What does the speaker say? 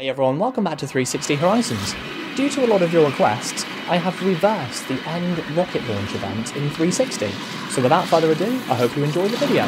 Hey everyone, welcome back to 360 Horizons. Due to a lot of your requests, I have reversed the end rocket launch event in 360. So without further ado, I hope you enjoy the video.